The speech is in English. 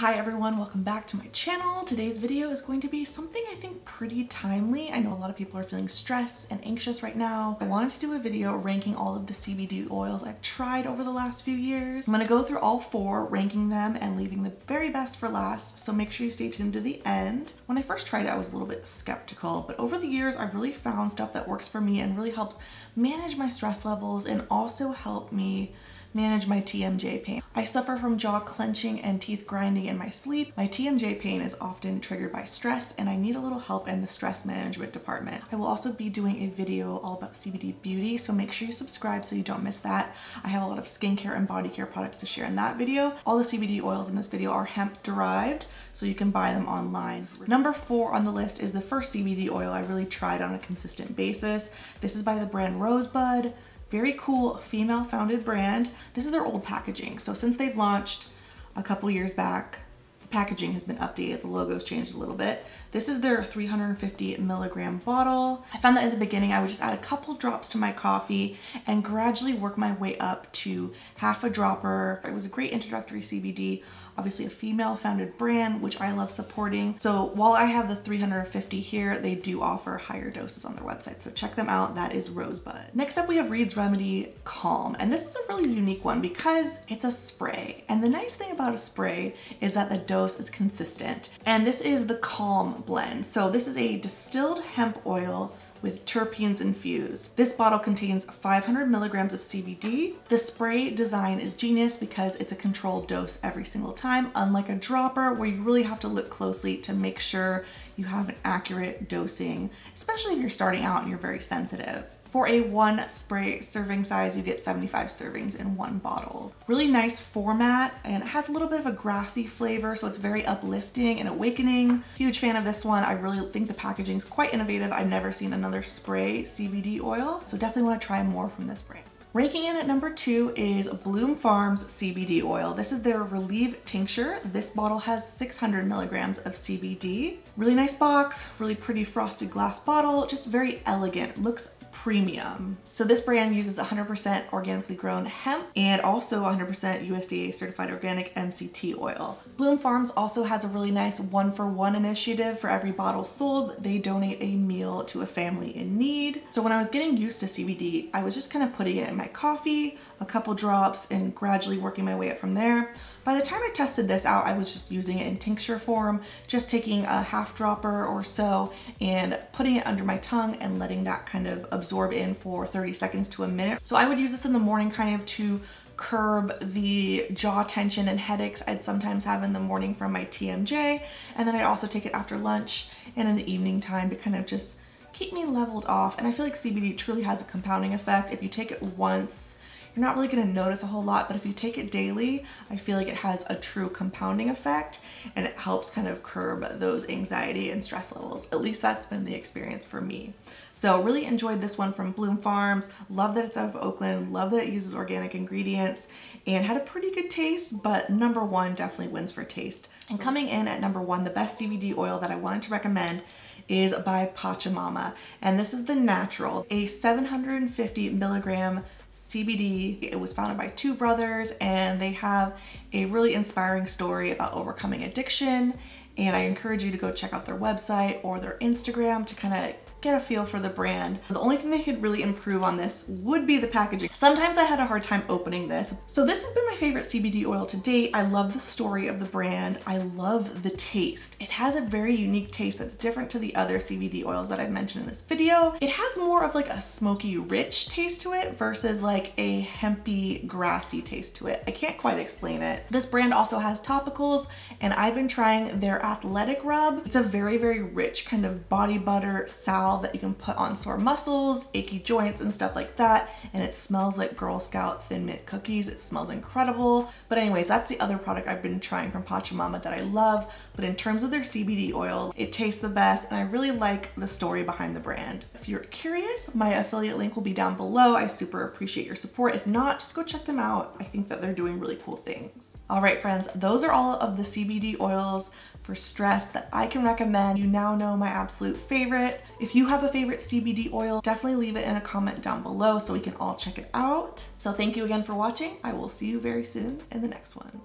Hi everyone, welcome back to my channel. Today's video is going to be something I think pretty timely. I know a lot of people are feeling stressed and anxious right now. I wanted to do a video ranking all of the CBD oils I've tried over the last few years. I'm gonna go through all four, ranking them and leaving the very best for last, so make sure you stay tuned to the end. When I first tried it, I was a little bit skeptical, but over the years, I've really found stuff that works for me and really helps manage my stress levels and also help me manage my TMJ pain. I suffer from jaw clenching and teeth grinding in my sleep. My TMJ pain is often triggered by stress and I need a little help in the stress management department. I will also be doing a video all about CBD beauty, so make sure you subscribe so you don't miss that. I have a lot of skincare and body care products to share in that video. All the CBD oils in this video are hemp derived, so you can buy them online. Number four on the list is the first CBD oil I really tried on a consistent basis. This is by the brand Rosebud. Very cool female founded brand. This is their old packaging. So since they've launched a couple years back, the packaging has been updated. The logo's changed a little bit. This is their 350 milligram bottle. I found that in the beginning I would just add a couple drops to my coffee and gradually work my way up to half a dropper. It was a great introductory CBD obviously a female founded brand, which I love supporting. So while I have the 350 here, they do offer higher doses on their website. So check them out. That is Rosebud. Next up, we have Reed's Remedy Calm. And this is a really unique one because it's a spray. And the nice thing about a spray is that the dose is consistent. And this is the Calm blend. So this is a distilled hemp oil with terpenes infused. This bottle contains 500 milligrams of CBD. The spray design is genius because it's a controlled dose every single time, unlike a dropper where you really have to look closely to make sure you have an accurate dosing, especially if you're starting out and you're very sensitive. For a one spray serving size, you get 75 servings in one bottle. Really nice format and it has a little bit of a grassy flavor, so it's very uplifting and awakening. Huge fan of this one. I really think the packaging is quite innovative. I've never seen another spray CBD oil, so definitely wanna try more from this brand. Ranking in at number two is Bloom Farms CBD oil. This is their Relieve tincture. This bottle has 600 milligrams of CBD. Really nice box, really pretty frosted glass bottle, just very elegant. Looks premium. So this brand uses 100% organically grown hemp and also 100% USDA certified organic MCT oil. Bloom Farms also has a really nice one for one initiative for every bottle sold. They donate a meal to a family in need. So when I was getting used to CBD, I was just kind of putting it in my coffee, a couple drops and gradually working my way up from there. By the time I tested this out, I was just using it in tincture form, just taking a half dropper or so and putting it under my tongue and letting that kind of absorb in for 30 seconds to a minute. So I would use this in the morning kind of to curb the jaw tension and headaches I'd sometimes have in the morning from my TMJ. And then I'd also take it after lunch and in the evening time to kind of just keep me leveled off. And I feel like CBD truly has a compounding effect. If you take it once, you're not really gonna notice a whole lot, but if you take it daily, I feel like it has a true compounding effect and it helps kind of curb those anxiety and stress levels. At least that's been the experience for me. So really enjoyed this one from Bloom Farms. Love that it's out of Oakland. Love that it uses organic ingredients and had a pretty good taste, but number one definitely wins for taste. And coming in at number one, the best CBD oil that I wanted to recommend is by Pachamama. And this is the natural, a 750 milligram CBD. It was founded by two brothers and they have a really inspiring story about overcoming addiction. And I encourage you to go check out their website or their Instagram to kind of get a feel for the brand. The only thing they could really improve on this would be the packaging. Sometimes I had a hard time opening this. So this has been my favorite CBD oil to date. I love the story of the brand. I love the taste. It has a very unique taste that's different to the other CBD oils that I've mentioned in this video. It has more of like a smoky rich taste to it versus like a hempy grassy taste to it. I can't quite explain it. This brand also has topicals and I've been trying their athletic rub. It's a very, very rich kind of body butter salve that you can put on sore muscles, achy joints, and stuff like that. And it smells like Girl Scout Thin Mint cookies. It smells incredible. But anyways, that's the other product I've been trying from Pachamama that I love. But in terms of their CBD oil, it tastes the best and I really like the story behind the brand. If you're curious, my affiliate link will be down below. I super appreciate your support. If not, just go check them out. I think that they're doing really cool things. All right, friends, those are all of the CBD oils for stress that I can recommend. You now know my absolute favorite. If you have a favorite CBD oil, definitely leave it in a comment down below so we can all check it out. So thank you again for watching. I will see you very soon in the next one.